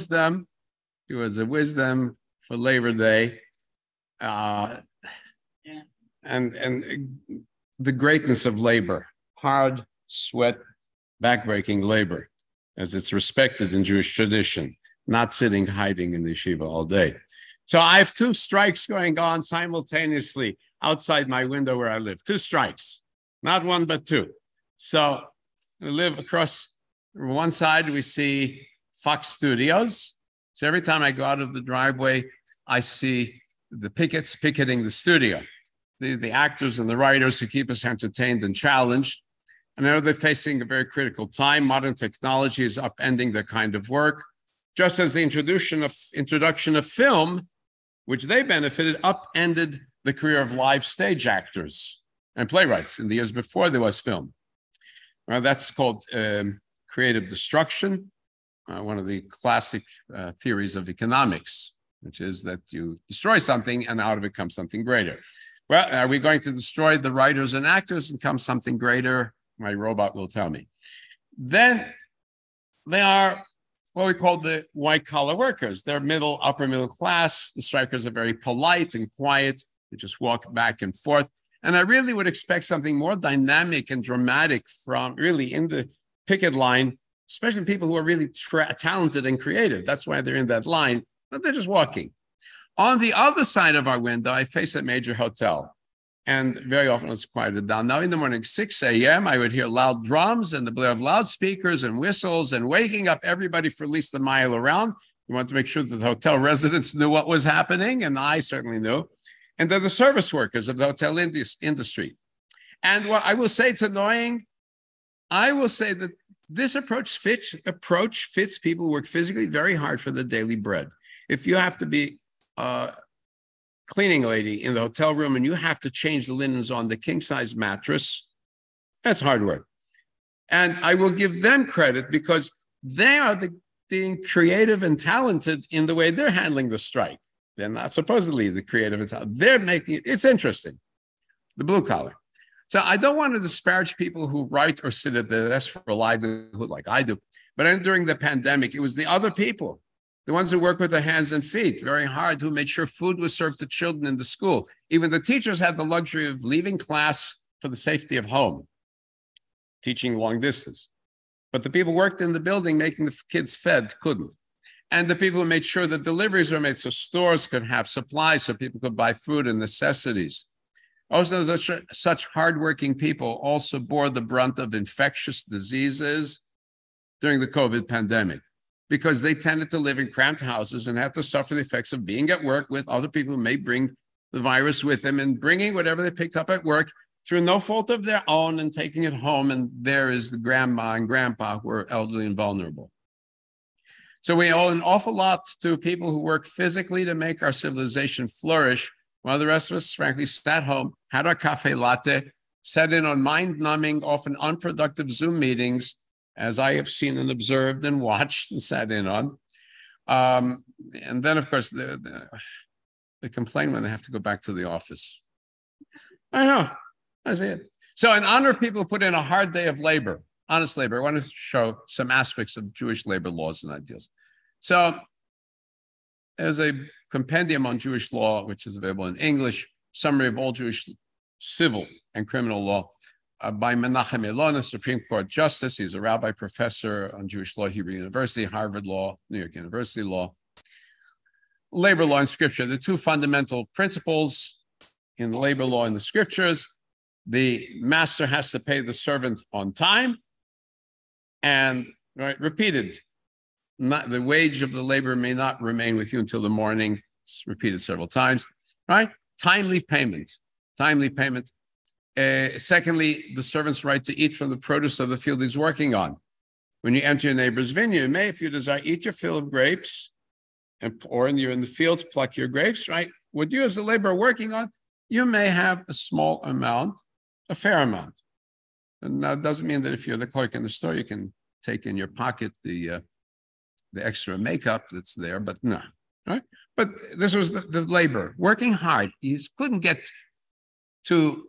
wisdom. It was a wisdom for Labor Day. Uh, Yeah. and and the greatness of labor, hard sweat, backbreaking labor, as it's respected in Jewish tradition, not sitting hiding in the yeshiva all day. So I have two strikes going on simultaneously outside my window where I live. Two strikes, not one but two. So we live across one side. We see Fox Studios. So every time I go out of the driveway, I see the pickets picketing the studio the, the actors and the writers who keep us entertained and challenged. And I know they're facing a very critical time. Modern technology is upending their kind of work, just as the introduction of introduction of film, which they benefited, upended the career of live stage actors and playwrights in the years before there was film. Well, that's called um, creative destruction, uh, one of the classic uh, theories of economics, which is that you destroy something and out of it comes something greater. Well, are we going to destroy the writers and actors and come something greater? My robot will tell me. Then they are what we call the white collar workers. They're middle, upper middle class. The strikers are very polite and quiet. They just walk back and forth. And I really would expect something more dynamic and dramatic from really in the picket line, especially people who are really tra- talented and creative. That's why they're in that line, but they're just walking. On the other side of our window, I face a major hotel. And very often it's quieted down. Now, in the morning, 6 a.m., I would hear loud drums and the blare of loudspeakers and whistles and waking up everybody for at least a mile around. We want to make sure that the hotel residents knew what was happening, and I certainly knew. And they're the service workers of the hotel industry. And what I will say, it's annoying. I will say that this approach fits approach fits people who work physically very hard for the daily bread. If you have to be a cleaning lady in the hotel room and you have to change the linens on the king size mattress, that's hard work. And I will give them credit because they are the, being creative and talented in the way they're handling the strike. They're not supposedly the creative and talented. They're making it, it's interesting, the blue collar. So I don't want to disparage people who write or sit at the desk for a livelihood like I do. But then during the pandemic, it was the other people the ones who work with their hands and feet very hard, who made sure food was served to children in the school. Even the teachers had the luxury of leaving class for the safety of home, teaching long distance. But the people worked in the building making the kids fed couldn't. And the people who made sure that deliveries were made so stores could have supplies so people could buy food and necessities. Also, such, such hardworking people also bore the brunt of infectious diseases during the COVID pandemic because they tended to live in cramped houses and have to suffer the effects of being at work with other people who may bring the virus with them and bringing whatever they picked up at work through no fault of their own and taking it home. And there is the grandma and grandpa who are elderly and vulnerable. So we owe an awful lot to people who work physically to make our civilization flourish, while the rest of us, frankly, sat home, had our cafe latte, sat in on mind numbing, often unproductive Zoom meetings, as I have seen and observed and watched and sat in on. Um, and then, of course, the, the, they complain when they have to go back to the office. I know, I see it. So, in honor of people who put in a hard day of labor, honest labor, I want to show some aspects of Jewish labor laws and ideals. So, there's a compendium on Jewish law, which is available in English, summary of all Jewish civil and criminal law uh, by Menachem Elon, a Supreme Court justice. He's a rabbi professor on Jewish law, Hebrew University, Harvard Law, New York University Law. Labor law and scripture, the two fundamental principles in labor law and the scriptures. The master has to pay the servant on time and right, repeated. Not, the wage of the labor may not remain with you until the morning. It's repeated several times, right? Timely payment, timely payment. Uh, secondly, the servant's right to eat from the produce of the field he's working on. When you enter your neighbor's vineyard, you may, if you desire, eat your fill of grapes, and or in you're in the field, pluck your grapes. Right? What you as a laborer working on, you may have a small amount, a fair amount. And that doesn't mean that if you're the clerk in the store, you can take in your pocket the uh, the extra makeup that's there. But no, right? But this was the, the labor working hard. He couldn't get to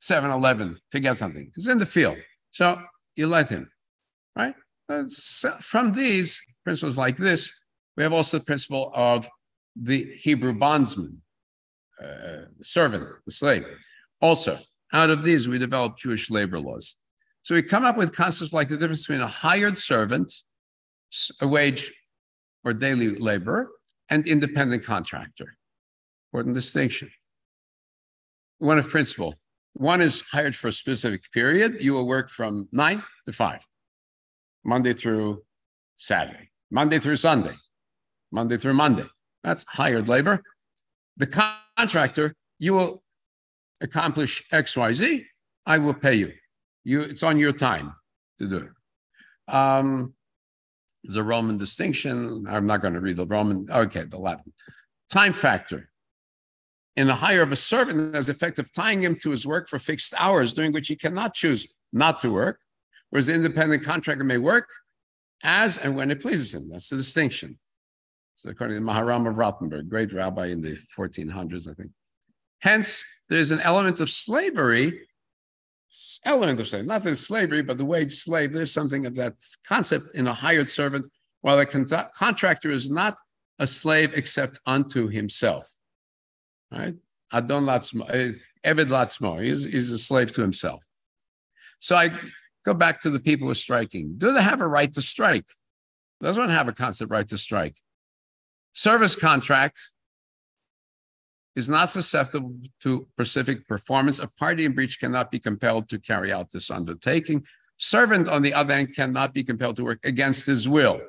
7 Eleven to get something. He's in the field. So you let him, right? So from these principles like this, we have also the principle of the Hebrew bondsman, uh, the servant, the slave. Also, out of these, we develop Jewish labor laws. So we come up with concepts like the difference between a hired servant, a wage or daily laborer, and independent contractor. Important distinction. One of principle. One is hired for a specific period. You will work from nine to five, Monday through Saturday, Monday through Sunday, Monday through Monday. That's hired labor. The contractor, you will accomplish X, Y, Z. I will pay you. You, it's on your time to do it. Um, there's a Roman distinction. I'm not going to read the Roman. Okay, the Latin. Time factor. In the hire of a servant, has effect of tying him to his work for fixed hours, during which he cannot choose not to work, whereas the independent contractor may work as and when it pleases him. That's the distinction. So according to Maharam of Rothenburg, great rabbi in the 1400s, I think. Hence, there's an element of slavery, element of slavery, not it's slavery, but the wage slave. There's something of that concept in a hired servant, while a con- contractor is not a slave except unto himself. Right? Adon Latzmo, uh, Evid Latzmo, he's, he's a slave to himself. So I go back to the people who are striking. Do they have a right to strike? Does one have a concept right to strike? Service contract is not susceptible to specific performance. A party in breach cannot be compelled to carry out this undertaking. Servant, on the other hand, cannot be compelled to work against his will.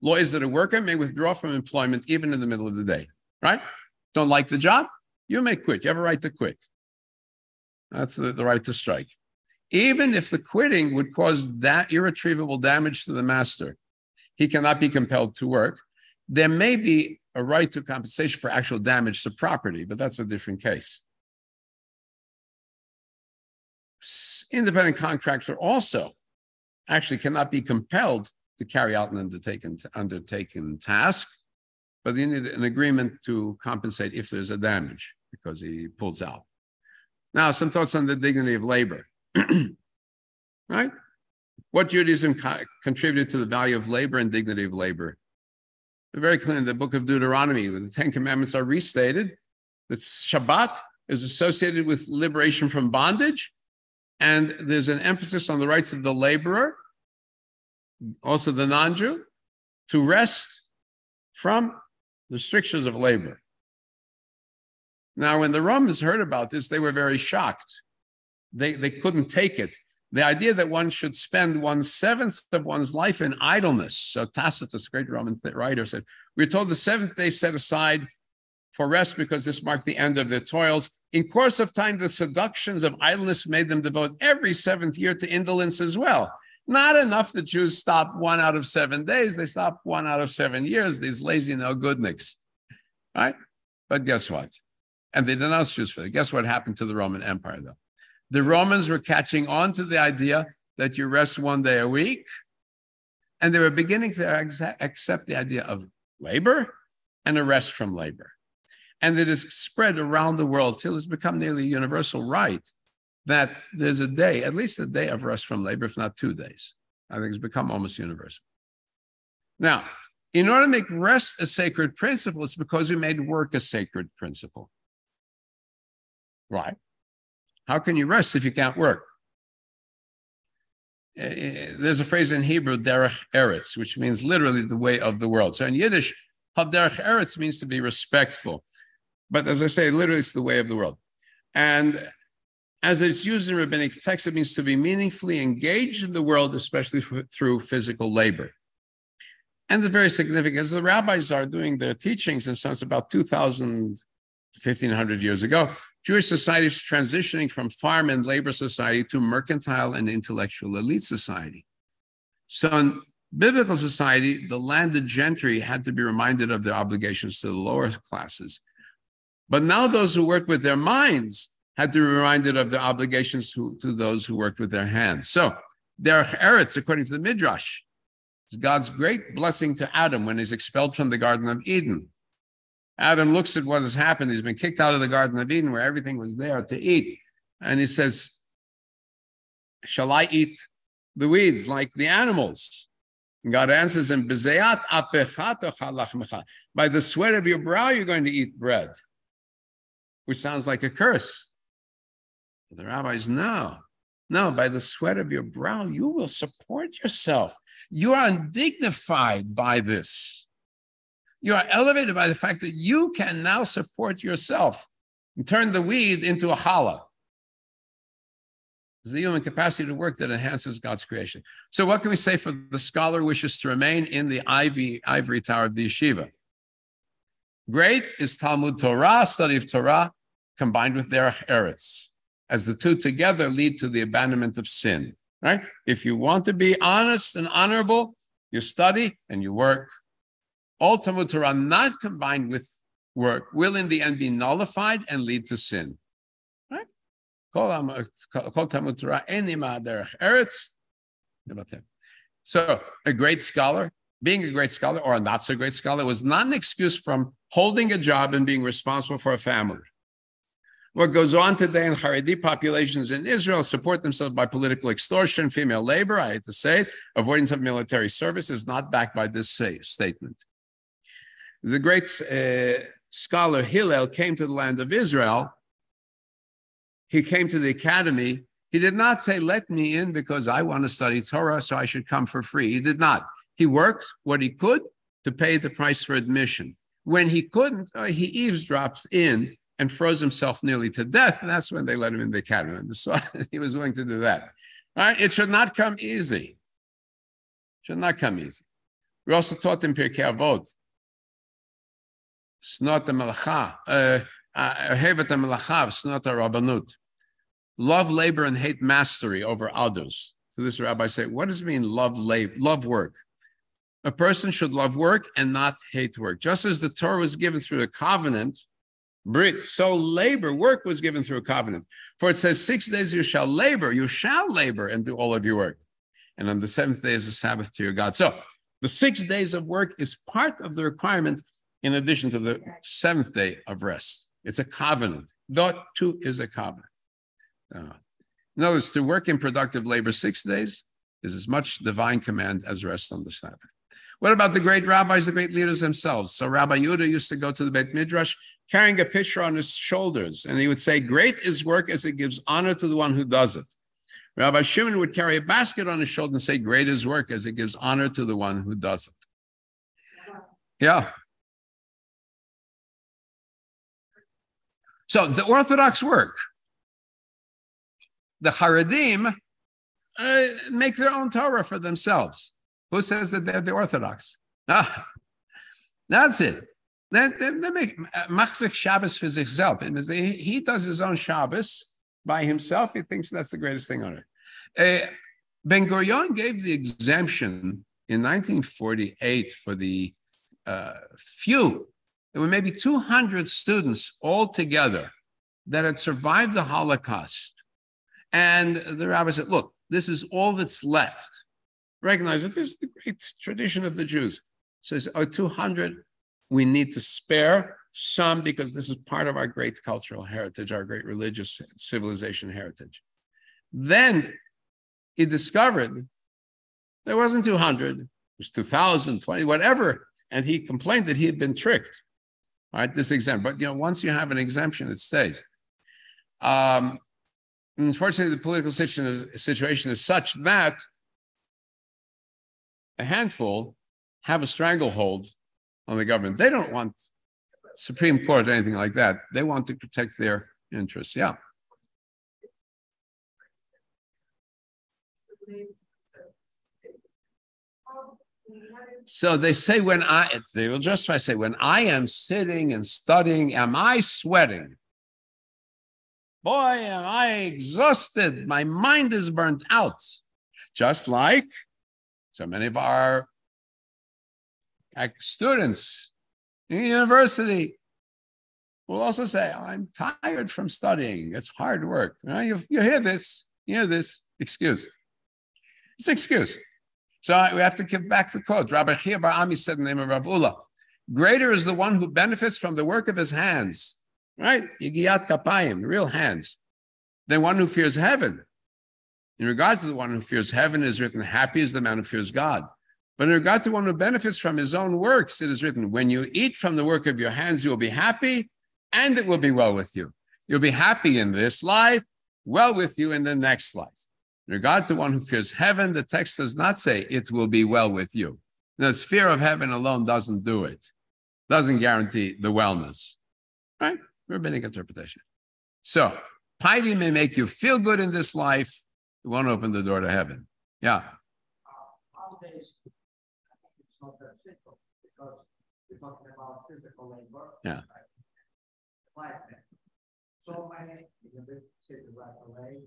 Law is that a worker may withdraw from employment even in the middle of the day, right? Don't like the job? You may quit. You have a right to quit. That's the, the right to strike. Even if the quitting would cause that irretrievable damage to the master, he cannot be compelled to work there may be a right to compensation for actual damage to property, but that's a different case. Independent contractor also actually cannot be compelled to carry out an undertaken, undertaken task, but they need an agreement to compensate if there's a damage because he pulls out. Now, some thoughts on the dignity of labor. right? What co contributed to the value of labor and dignity of labor? Very clear in the book of Deuteronomy, where the Ten Commandments are restated, that Shabbat is associated with liberation from bondage, and there's an emphasis on the rights of the laborer, also the non Jew, to rest from the strictures of labor. Now, when the Romans heard about this, they were very shocked. They, they couldn't take it. The idea that one should spend one seventh of one's life in idleness. So Tacitus, great Roman writer, said, We're told the seventh day set aside for rest because this marked the end of their toils. In course of time, the seductions of idleness made them devote every seventh year to indolence as well. Not enough the Jews stopped one out of seven days, they stopped one out of seven years, these lazy no goodniks. Right? But guess what? And they denounced Jews for that. Guess what happened to the Roman Empire, though? The Romans were catching on to the idea that you rest one day a week. And they were beginning to accept the idea of labor and a rest from labor. And it has spread around the world till it's become nearly a universal right that there's a day, at least a day of rest from labor, if not two days. I think it's become almost universal. Now, in order to make rest a sacred principle, it's because we made work a sacred principle. Right? How can you rest if you can't work? Eh, eh, there's a phrase in Hebrew, derech eretz, which means literally the way of the world. So in Yiddish, derech eretz means to be respectful. But as I say, literally it's the way of the world. And as it's used in rabbinic texts, it means to be meaningfully engaged in the world, especially through physical labor. And it's very significant as the rabbis are doing their teachings, and so it's about 2,000 to 1500 years ago, Jewish society is transitioning from farm and labor society to mercantile and intellectual elite society. So in biblical society, the landed gentry had to be reminded of their obligations to the lower classes. But now those who work with their minds had to be reminded of their obligations to, to those who worked with their hands. So Derech Eretz, according to the Midrash, is God's great blessing to Adam when he's expelled from the Garden of Eden. Adam looks at what has happened. He's been kicked out of the Garden of Eden where everything was there to eat. And he says, Shall I eat the weeds like the animals? God answers him, By the sweat of your brow, you're going to eat bread, which sounds like a curse. The rabbis, no, no, by the sweat of your brow, you will support yourself. You are undignified by this. You are elevated by the fact that you can now support yourself and turn the weed into a challah. It's the human capacity to work that enhances God's creation. So, what can we say for the scholar who wishes to remain in the ivy, ivory tower of the yeshiva? Great is Talmud Torah, study of Torah, combined with Derech Eretz, as the two together lead to the abandonment of sin. Right? If you want to be honest and honorable, you study and you work. All Talmud Torah not combined with work will in the end be nullified and lead to sin. So a great scholar, being a great scholar or a not so great scholar was not an excuse from holding a job and being responsible for a family. What goes on today in Haredi populations in Israel support themselves by political extortion, female labor, I hate to say it, avoidance of military service is not backed by this say, statement. The great uh, scholar Hillel came to the land of Israel he came to the academy, he did not say, Let me in because I want to study Torah, so I should come for free. He did not. He worked what he could to pay the price for admission. When he couldn't, uh, he eavesdrops in and froze himself nearly to death. And that's when they let him in the academy. And so he was willing to do that. All right? It should not come easy. It should not come easy. We also taught him Pirkei Avot. Snot the Malacha. Uh, uh, Hevet Malacha, Snot Rabbanut love labor and hate mastery over others. So this rabbi said, what does it mean love labor, love work? A person should love work and not hate work. Just as the Torah was given through a covenant, Brit, so labor, work was given through a covenant. For it says, six days you shall labor, you shall labor and do all of your work. And on the seventh day is the Sabbath to your God. So the six days of work is part of the requirement in addition to the seventh day of rest. It's a covenant. That too is a covenant. Uh, in other words, to work in productive labor six days is as much divine command as rest on the Sabbath. What about the great rabbis, the great leaders themselves? So Rabbi Yehuda used to go to the Beit Midrash carrying a pitcher on his shoulders, and he would say, Great is work as it gives honor to the one who does it. Rabbi Shimon would carry a basket on his shoulder and say, Great is work as it gives honor to the one who does it. Yeah. So the Orthodox work the Haredim uh, make their own Torah for themselves. Who says that they're the Orthodox? Ah, that's it. They, they, they make uh, Machzich Shabbos for himself. He does his own Shabbos by himself. He thinks that's the greatest thing on earth. Uh, ben Gurion gave the exemption in 1948 for the uh, few, there were maybe 200 students altogether that had survived the Holocaust and the rabbi said, look, this is all that's left. Recognize that this is the great tradition of the Jews. Says, oh, 200, we need to spare some because this is part of our great cultural heritage, our great religious civilization heritage. Then he discovered there wasn't 200, it was 2,000, 20, whatever. And he complained that he had been tricked. Right, this exemption. But you know, once you have an exemption, it stays. Um, unfortunately, the political situation is such that a handful have a stranglehold on the government. They don't want Supreme Court or anything like that. They want to protect their interests. Yeah. So they say when I, they will just justify say, when I am sitting and studying, am I sweating? Boy, am I exhausted. My mind is burnt out. Just like so many of our students in university will also say, I'm tired from studying. It's hard work. You, you hear this, you hear this excuse. It's an excuse. So we have to give back the quote. Rabbi Chia Bar Ami said in the name of Rav Ula, greater is the one who benefits from the work of his hands right? Yigiyat kapayim, real hands. The one who fears heaven. In regard to the one who fears heaven is written, happy is the man who fears God. But in regard to one who benefits from his own works, it is written, when you eat from the work of your hands, you will be happy and it will be well with you. You'll be happy in this life, well with you in the next life. In regard to one who fears heaven, the text does not say it will be well with you. The fear of heaven alone doesn't do it, doesn't guarantee the wellness, right? Rabbinic interpretation. So, piety may make you feel good in this life, it won't open the door to heaven. Yeah. Yeah. So right away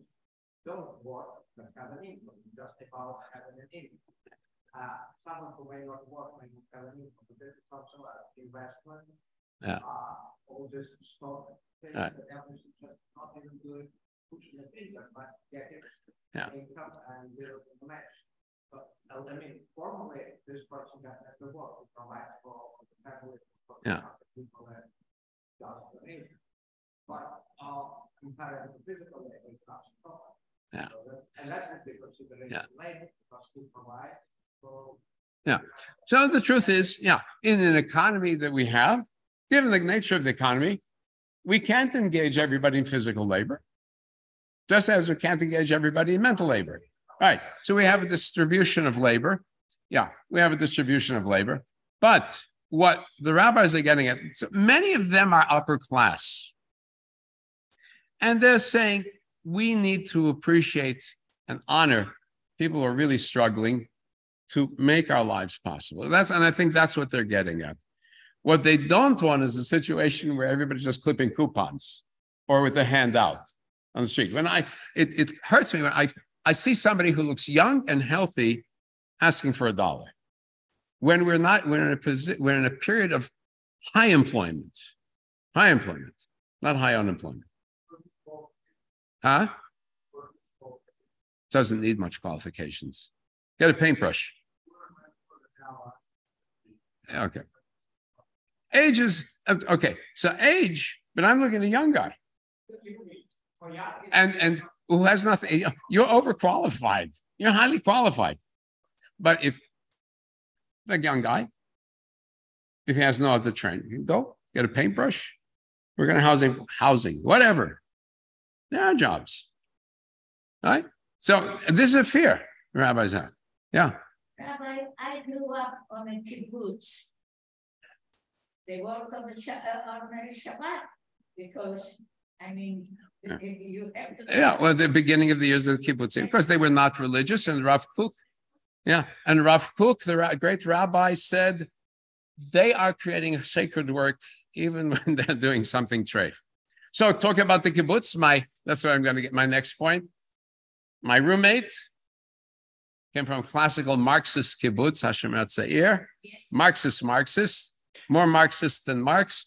don't work but have an income, just about having an income. Uh, some of the way not work when you have an income, but this is also investment. Yeah. Uh, all this stuff, things Right. that is just not even good, pushing the finger, but get it. Yeah. Income and in the match. But, I mean, formally, this person got at the work, to provide for the family. for the Yeah. People that does the income. But, uh, compared to the physical labor, it's not so Yeah. So And that's a Yeah. later, because we provide, so. So the truth is, yeah, in an economy that we have, given the nature of the economy, we can't engage everybody in physical labor, just as we can't engage everybody in mental labor. Right. So we have a distribution of labor. Yeah, we have a distribution of labor. But what the rabbis are getting at, so many of them are upper class. And they're saying we need to appreciate and honor people who are really struggling to make our lives possible. That's and I think that's what they're getting at. What they don't want is a situation where everybody's just clipping coupons or with a handout on the street. When I it, it hurts me when I I see somebody who looks young and healthy asking for a dollar. When we're not, we're in a position, we're in a period of high employment, high employment, not high unemployment. Huh? Doesn't need much qualifications. Get a paintbrush. Okay. Age is okay. So age, but I'm looking at a young guy and and who has nothing. You're overqualified. You're highly qualified. But if the young guy, if he has no other training, you go get a paintbrush. We're going to housing, housing, whatever. There are jobs, right? So this is a fear rabbis have. Yeah. Rabbi, I grew up on a kibbutz. They work on the uh, on Shabbat because, I mean, Yeah. you have to. Yeah, well, the beginning of the years of the kibbutz, of course, they were not religious. And Rav Kook, yeah, and Rav Kook, the ra- great rabbi, said they are creating a sacred work even when they're doing something treif. So, talk about the kibbutz. My that's where I'm going to get my next point. My roommate came from classical Marxist kibbutz, Hashomer Hatzair, Yes. Marxist, Marxist, more Marxist than Marx.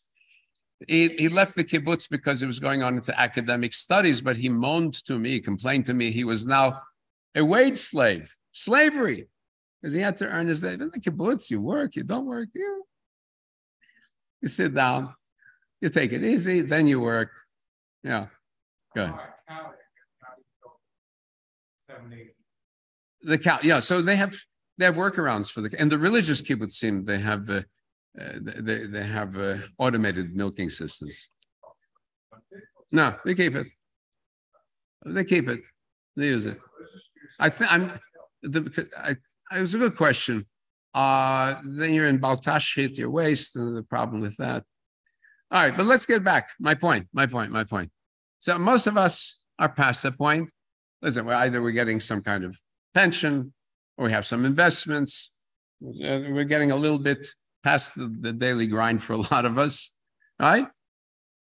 He, he left the kibbutz because he was going on into academic studies, but he moaned to me, complained to me he was now a wage slave, slavery, because he had to earn his living. In the kibbutz, you work, you don't work, you, you sit down, you take it easy, then you work. Yeah, good. The cow, yeah. So they have they have workarounds for the and the religious kibbutzim they have uh, uh, they they have uh, automated milking systems. No, they keep it. They keep it. They use it. I think I'm the I, it was a good question. Uh, then you're in Bal Tashchit your waist, and the problem with that. All right, but let's get back. My point, my point, my point. So most of us are past the point. Listen, we're either we're getting some kind of pension or we have some investments. Uh, We're getting a little bit past the, the daily grind for a lot of us, right?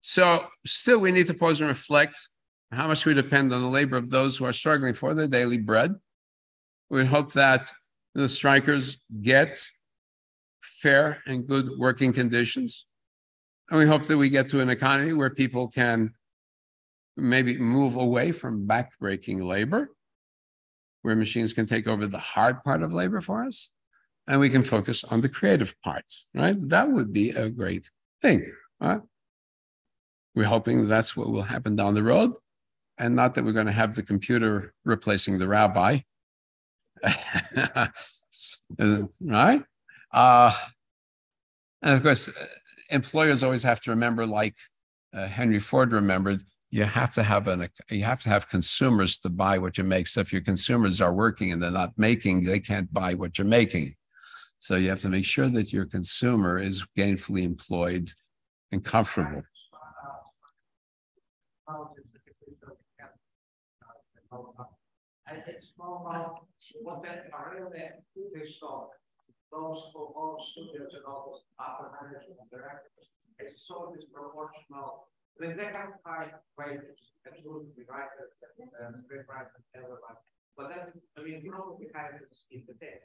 So still we need to pause and reflect how much we depend on the labor of those who are struggling for their daily bread. We hope that the strikers get fair and good working conditions. And we hope that we get to an economy where people can maybe move away from backbreaking labor, where machines can take over the hard part of labor for us, and we can focus on the creative parts, right? That would be a great thing, right? We're hoping that's what will happen down the road, and not that we're going to have the computer replacing the rabbi. Right? Uh, and of course, employers always have to remember, like uh, Henry Ford remembered, you have to have an you have to have consumers to buy what you make. So if your consumers are working and they're not making, they can't buy what you're making. So you have to make sure that your consumer is gainfully employed and comfortable. And it's small amount, what that are really they start. Those for all studios and all those operators and directors, it's so disproportional. The they have high wages, absolutely right, and great and everybody. But then, I mean, you know, we have this in the day.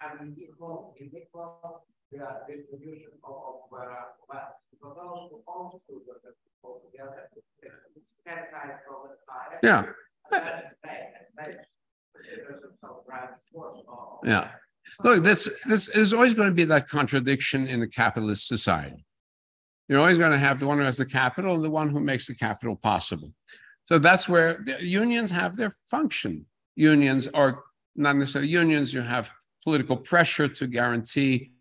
I mean, equal, in equal, the distribution of, of, uh, wealth. For those who own studios and people together, it's categorized over time. Yeah. And then they- they- there's a of right force of- Yeah. Look, that's, that's, there's always going to be that contradiction in a capitalist society. You're always going to have the one who has the capital and the one who makes the capital possible. So that's where unions have their function. Unions are not necessarily unions, you have political pressure to guarantee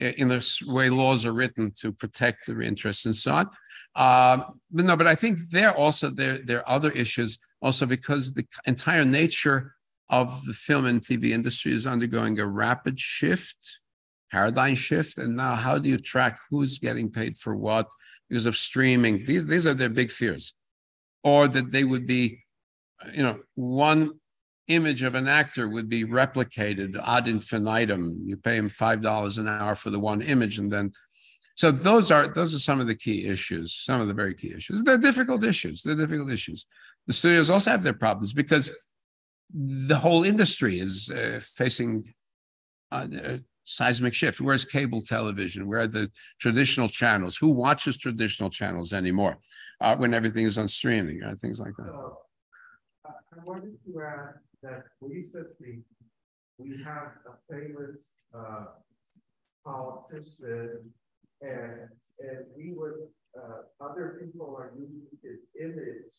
in this way laws are written to protect their interests and so on. Um, but no, but I think there also there there are other issues also because the entire nature of the film and TV industry is undergoing a rapid shift, paradigm shift. And now, how do you track who's getting paid for what because of streaming? These, these are their big fears. Or that they would be, you know, one image of an actor would be replicated ad infinitum. You pay him $5 an hour for the one image. And then, so those are those are some of the key issues, some of the very key issues. They're difficult issues. They're difficult issues. The studios also have their problems because the whole industry is uh, facing uh, a seismic shift. Where's cable television? Where are the traditional channels? Who watches traditional channels anymore uh, when everything is on streaming? Uh, things like that. So, I I wanted to add that recently, we have a famous, uh, politician. And, and we would, uh, other people are using his image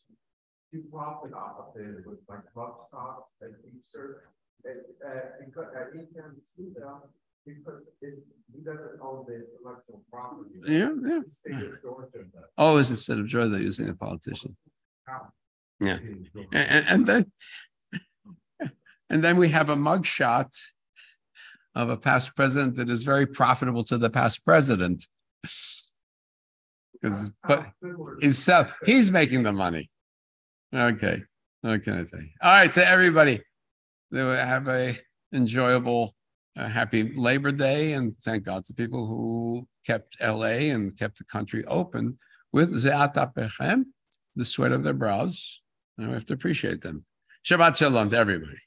to profit off of it with like buck shops and t-shirts. And, uh, because, uh, he can sue them because it, he doesn't own the intellectual property. Yeah, yeah. The state of Georgia. Oh, is instead of they're using a politician. Yeah. And, and, and then, and then we have a mugshot of a past president that is very profitable to the past president. Because, but himself, he's making the money. Okay, what can I say? All right, to everybody, have a enjoyable, uh, happy Labor Day, and thank God to people who kept LA and kept the country open with Zeat the sweat of their brows. And we have to appreciate them. Shabbat Shalom to everybody.